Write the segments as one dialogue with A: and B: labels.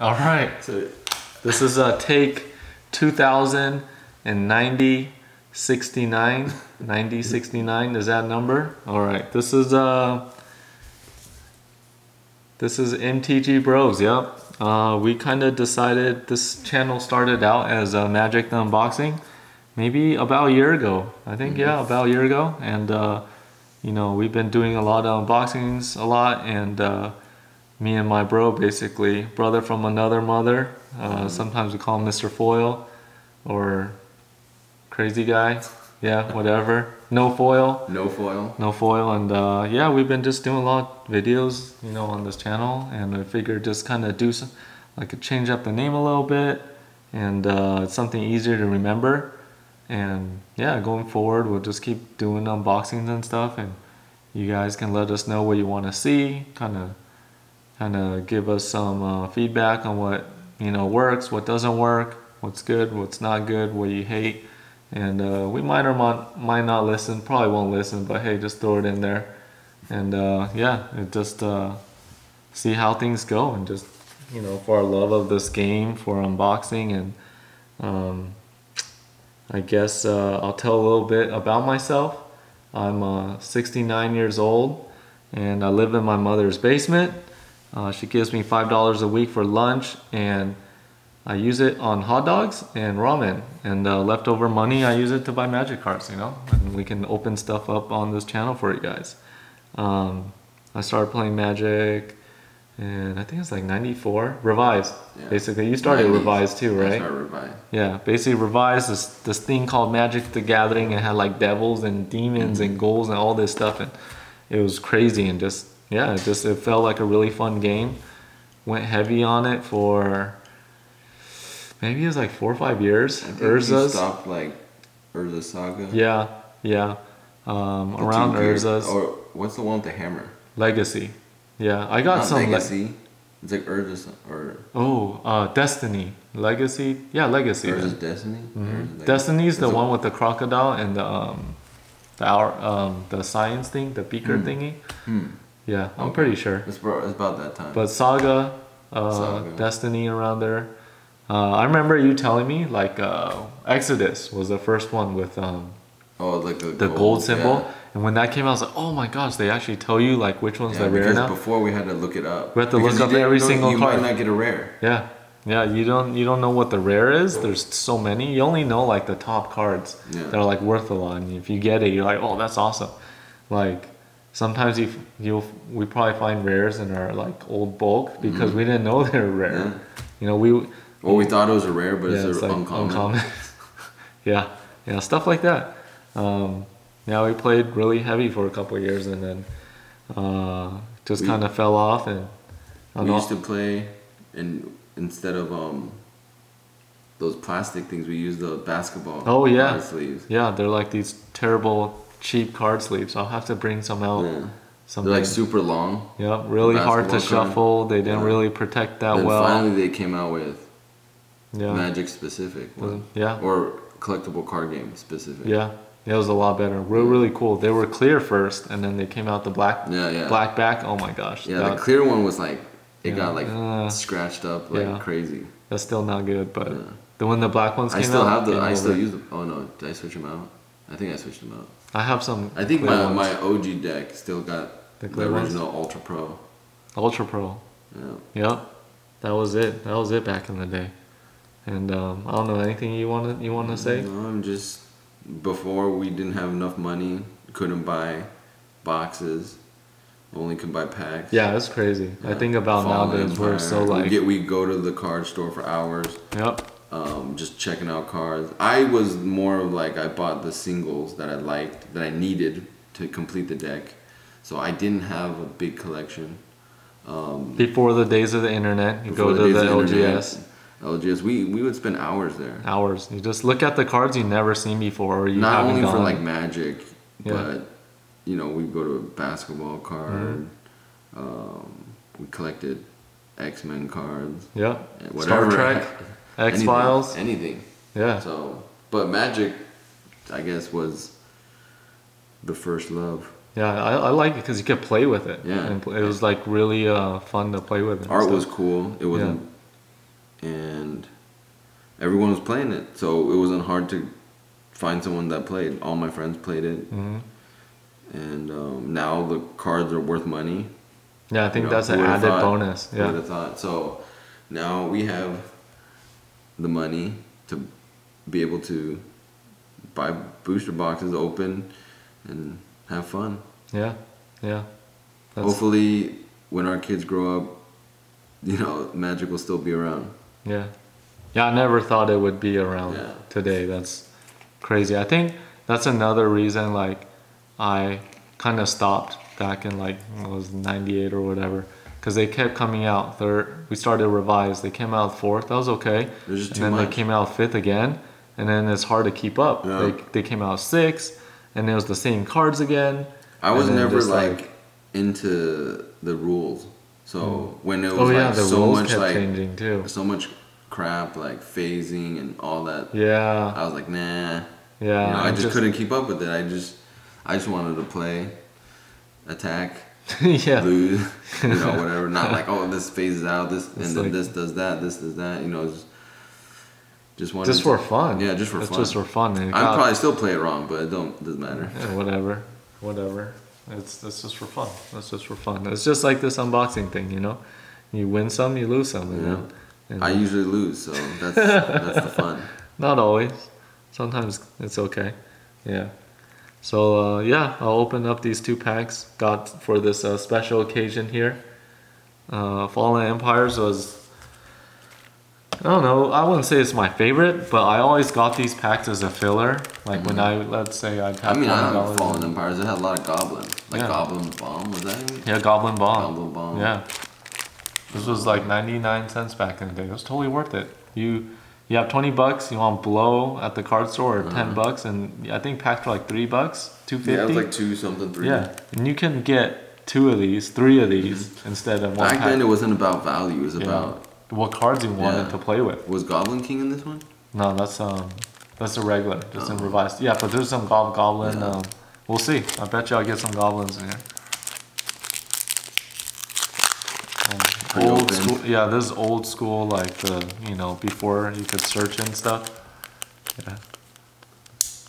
A: All right. So this is a take 2090 69 90 69 is that number? All right. This is uh this is mtg bros yep. Uh, we kind of decided this channel started out as a magic the unboxing maybe about a year ago i think mm -hmm. yeah about a year ago. And uh, you know we've been doing a lot of unboxings a lot and uh, me and my bro basically brother from another mother uh, mm sometimes we call him mr foil or crazy guy. Yeah, whatever. No foil.
B: No foil.
A: No foil. And uh, yeah, we've been just doing a lot of videos, you know, on this channel. And I figured just kind of do some, like change up the name a little bit. And uh, it's something easier to remember. And yeah, going forward, we'll just keep doing unboxings and stuff. And you guys can let us know what you want to see. Kind of, kind of give us some uh, feedback on what, you know, works, what doesn't work what's good, what's not good, what you hate. And uh, we might or might not listen, probably won't listen, but hey, just throw it in there. And uh, yeah, just uh, see how things go and just, you know, for our love of this game, for unboxing. And um, I guess uh, I'll tell a little bit about myself. I'm uh, 69 years old and I live in my mother's basement. Uh, she gives me $5 a week for lunch and I use it on hot dogs and ramen. And uh, leftover money I use it to buy magic cards you know? And we can open stuff up on this channel for you guys. Um, I started playing magic and I think it's like 94 revised yeah. basically you started 90s. revised too right? I
B: started revised
A: yeah. Basically revised this this thing called Magic the Gathering. It had like devils and demons mm -hmm. and ghouls and all this stuff and it was crazy and just yeah it just it felt like a really fun game went heavy on it for maybe it was like four or five years.
B: Urza's stopped like Urza Saga.
A: Yeah, yeah. Um, around Urza's.
B: Or what's the one with the hammer?
A: Legacy. Yeah, I got Not some.
B: Legacy. Le it's like Urza's or.
A: Oh, uh, Destiny. Legacy. Yeah, Legacy.
B: Urza's Destiny.
A: Mm -hmm. Destiny's the one with the crocodile and the um, the our um the science thing, the beaker hmm. thingy. Hmm. Yeah, I'm okay. pretty sure.
B: It's, it's about that time.
A: But Saga, uh, Saga. Destiny around there. Uh, I remember you telling me like uh, Exodus was the first one with um,
B: oh like the,
A: the gold, gold symbol, yeah. and when that came out, I was like, oh my gosh, they actually tell you like which one's
B: yeah,
A: the rare now.
B: Before we had to look it up.
A: We had to because look up every single
B: you
A: card.
B: You might not get a rare.
A: Yeah, yeah. You don't you don't know what the rare is. There's so many. You only know like the top cards yeah. that are like worth a lot. And if you get it, you're like, oh, that's awesome. Like sometimes you you we probably find rares in our like old bulk because mm -hmm. we didn't know they were rare. You know we
B: well, we thought it was a rare, but yeah, it's, it's like uncommon. uncommon.
A: yeah, yeah, stuff like that. Um, yeah, we played really heavy for a couple years, and then uh, just kind of fell off. And
B: we used to play, and instead of um, those plastic things, we used the basketball.
A: Oh yeah, sleeves. Yeah, they're like these terrible cheap card sleeves. I'll have to bring some out. Yeah.
B: Something. They're like super long.
A: Yep, really hard to card. shuffle. They didn't yeah. really protect that
B: then
A: well.
B: Finally, they came out with yeah. Magic specific one.
A: Yeah.
B: Or collectible card game specific.
A: Yeah. Yeah, it was a lot better. Real, really cool. They were clear first, and then they came out the black.
B: Yeah, yeah.
A: Black back. Oh my gosh.
B: Yeah, that, the clear one was like it yeah, got like uh, scratched up like yeah. crazy.
A: That's still not good, but yeah. the one the black ones
B: I still have the. I still use them. Oh no, did I switch them out? I think I switched them out.
A: I have some.
B: I think my ones. my OG deck still got the, the original ones? Ultra Pro.
A: Ultra Pro.
B: Yeah.
A: Yep. That was it. That was it back in the day. And um, I don't know anything you want to you want to say.
B: No, I'm just before we didn't have enough money, couldn't buy boxes, only could buy packs.
A: Yeah, that's crazy. Yeah. I think about nowadays we're so like
B: we, get, we go to the card store for hours.
A: Yep.
B: Um, just checking out cards. I was more of like I bought the singles that I liked that I needed to complete the deck, so I didn't have a big collection. Um,
A: before the days of the internet, you go to the, the LGS.
B: LGS, we we would spend hours there.
A: Hours. You just look at the cards you never seen before, or you
B: not only
A: gone.
B: for like Magic, yeah. but you know we go to a basketball card. Mm-hmm. Um, we collected X Men cards.
A: Yeah. Whatever. Star Trek, X Files,
B: anything,
A: Yeah.
B: So, but Magic, I guess, was the first love.
A: Yeah, I, I like it because you could play with it.
B: Yeah.
A: And it was like really uh, fun to play with.
B: Art was cool. It wasn't and everyone was playing it, so it wasn't hard to find someone that played. All my friends played it,
A: hmm
B: and um, now the cards are worth money.
A: Yeah, I think
B: You know,
A: that's an added bonus. Yeah.
B: thought? So now we have the money to be able to buy booster boxes, open, and have fun.
A: Yeah. Yeah. That's,
B: Hopefully, when our kids grow up, you know, Magic will still be around.
A: Yeah. Yeah, I never thought it would be around
B: Yeah.
A: today. That's crazy. I think that's another reason like I kind of stopped back in like it was 98 or whatever cuz they kept coming out third. We started revise. They came out fourth. That was okay.
B: There's just
A: and then
B: much.
A: they came out fifth again and then it's hard to keep up.
B: Yeah.
A: They they came out sixth and it was the same cards again.
B: I was never
A: just,
B: like, into the rules. So mm. when it oh, was
A: oh
B: like
A: yeah,
B: so much like
A: changing too.
B: so much crap like phasing and all that,
A: Yeah.
B: I was like, nah.
A: Yeah.
B: you know, I
A: I'm
B: just, couldn't keep up with it. I just I just wanted to play, attack,
A: yeah.
B: lose, you know, whatever. Not like oh this phases out, this and
A: It's
B: then
A: like-
B: this does that, this does that. You know, just just wanted
A: Just for fun.
B: Yeah, just for
A: it's
B: fun.
A: just for fun. and
B: I'd probably still play it wrong, but it don't doesn't matter.
A: Yeah, whatever, whatever. It's that's just for fun. That's just for fun. It's just like this unboxing thing, you know. You win some, you lose some. And
B: Yeah.
A: then, and
B: I usually lose, so that's that's the fun.
A: not always. Sometimes it's okay. Yeah. So uh, yeah, I'll open up these two packs. Got for this uh, special occasion here. Uh, Fallen Empires was. I don't know. I wouldn't say it's my favorite, but I always got these packs as a filler. Like when I let's say
B: Mm-hmm. I mean, I
A: $20
B: don't Fallen Empires. It had a lot of goblins, like
A: Yeah.
B: Goblin Bomb. Was that? it?
A: Yeah, Goblin Bomb.
B: Goblin Bomb.
A: Yeah. This was like 99 cents back in the day. It was totally worth it. You you have 20 bucks, you want blow at the card store or 10 bucks and I think packs for like 3 bucks, 250.
B: Uh-huh. Yeah, it was like two something three.
A: Yeah. And you can get two of these, three of these instead of one
B: Back
A: pack.
B: then, it wasn't about value. It was
A: Yeah.
B: about
A: what cards you wanted
B: Yeah.
A: to play with.
B: was Goblin King in this one?
A: No, that's um that's a regular, just in revised. Yeah, but there's some gob- goblin
B: Oh. Yeah.
A: um we'll see. I bet you I'll get some goblins in here.
B: Pretty
A: old
B: open.
A: school, yeah. This is old school, like the you know before you could search and stuff. Yeah.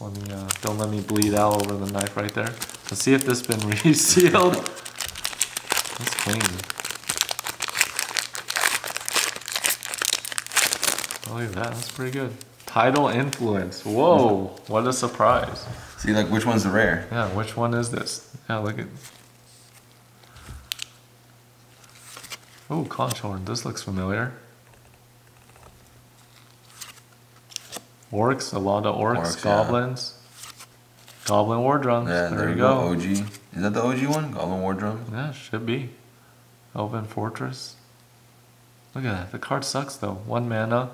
A: Let me uh, don't let me bleed out over the knife right there. Let's see if this been resealed. That's clean. Oh, look at that. That's pretty good. Tidal Influence. Whoa! What a surprise.
B: See, like which one's the rare?
A: Yeah, which one is this? Yeah, look at. Oh, Conch Horn. This looks familiar. Orcs, a lot of orcs,
B: Orcs, yeah.
A: goblins. Goblin war drums.
B: Yeah,
A: there, you go.
B: OG. Is that the OG one? Goblin War Drums?
A: Yeah, should be. Elven Fortress. Look at that. The card sucks though. One mana.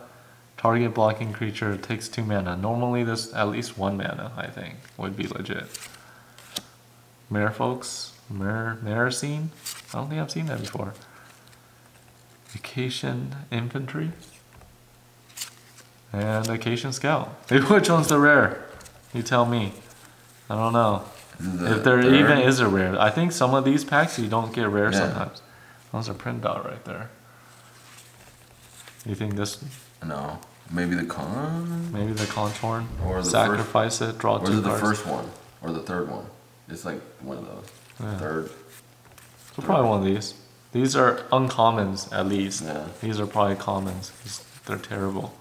A: Target blocking creature takes two mana. Normally this at least one mana, I think, would be legit. Merfolks. Merseine? I don't think I've seen that before. Icatian Infantry. And Icatian Scout. Which one's the rare? You tell me. I don't know.
B: The
A: If there
B: third?
A: even is a rare, I think some of these packs you don't get rare
B: Yeah.
A: sometimes. Those are print out right there. You think this
B: No. Maybe the con?
A: maybe the Conch Horn?
B: Or the
A: Sacrifice it, draw
B: Or
A: two
B: it the first one? Or the third one? It's like one of those.
A: Yeah.
B: Third.
A: So probably one of these. These are uncommons at least.
B: Yeah.
A: These are probably commons. They're terrible.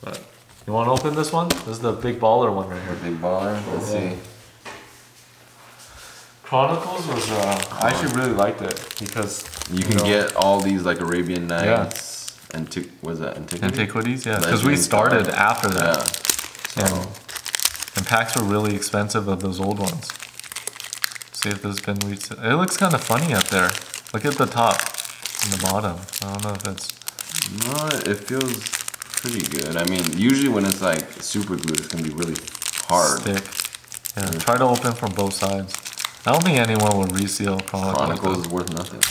A: But you want to open this one? This is the big baller one right here.
B: Big baller. Let's
A: Yeah.
B: see.
A: Chronicles was uh, I actually really liked it because
B: You can
A: know,
B: get all these like Arabian Nights. Antiq- was that Antiquity?
A: antiquities, yeah, because we started after that.
B: Yeah.
A: And, and packs were really expensive of those old ones. See if there's been re- It looks kind of funny up there. Look at the top and the bottom. I don't know if it's.
B: No, it feels pretty good. I mean, usually when it's like super glued, it's gonna be really hard.
A: Thick. Yeah, try to open from both sides. I don't think anyone will reseal Chronicles.
B: Chronicles
A: though.
B: is worth nothing.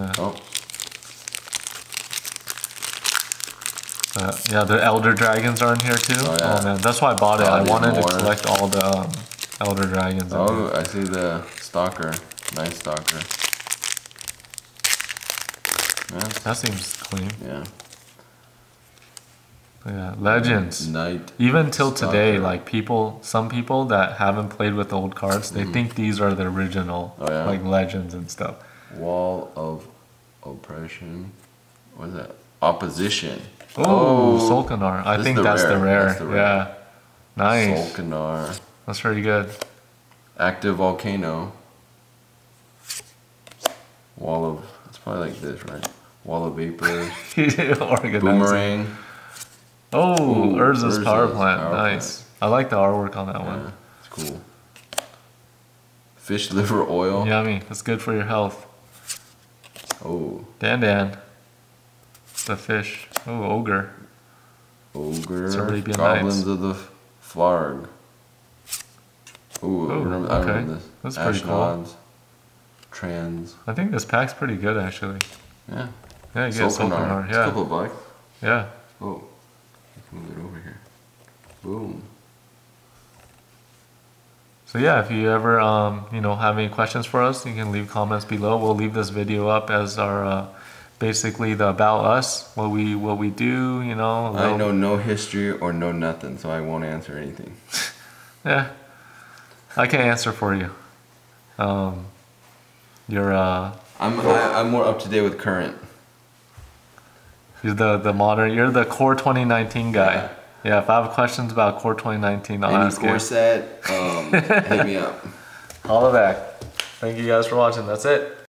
A: Yeah.
B: Oh,
A: Uh, yeah, the Elder Dragons are in here too.
B: Oh, yeah.
A: man, that's why I bought it.
B: Oh,
A: I wanted
B: more.
A: to collect all the um, Elder Dragons. in
B: oh, I see the stalker. Nice stalker. Yeah,
A: That seems clean.
B: yeah.
A: Yeah, legends.
B: Knight.
A: Even till today, like people, some people that haven't played with old cards, they mm. think these are the original.
B: Oh, yeah?
A: like legends and stuff.
B: Wall of oppression. What is that? Opposition.
A: Oh, Sol'kanar. I think
B: the
A: that's the.
B: That's the rare.
A: Yeah, nice.
B: Sol'kanar.
A: That's pretty good.
B: Active volcano. Wall of. It's probably like this, right? Wall of vapor. Boomerang.
A: Oh,
B: Ooh,
A: Urza's power plant.
B: power
A: nice. I like the artwork on that
B: Yeah,
A: one.
B: it's cool. Fish liver oil.
A: Yummy. That's good for your health.
B: Oh,
A: Dan Dan. The fish. Oh, ogre.
B: ogre.
A: It's Arabian
B: Goblins of the Flarg. Ooh, I
A: Ooh,
B: remember, I
A: okay.
B: remember this.
A: That's pretty cool.
B: Trans.
A: I think this pack's pretty good actually.
B: Yeah.
A: Yeah, you
B: Sol'kanar.
A: Sol'kanar.
B: It's a
A: Yeah.
B: couple of bucks.
A: Yeah.
B: Oh, move it over here. Boom.
A: So yeah, if you ever um, you know have any questions for us, you can leave comments below. We'll leave this video up as our uh, basically the about us, what we what we do, you know.
B: I know no history or no nothing, so I won't answer anything.
A: Yeah, I can't answer for you. Um, you're uh,
B: I'm I, I'm more up to date with current.
A: You're the the modern. You're the Core 2019 guy.
B: Yeah.
A: Yeah. If I have questions about Core 2019, I'll
B: Any
A: ask you.
B: core set, um, hit me up.
A: Holla back. Thank you guys for watching. That's it.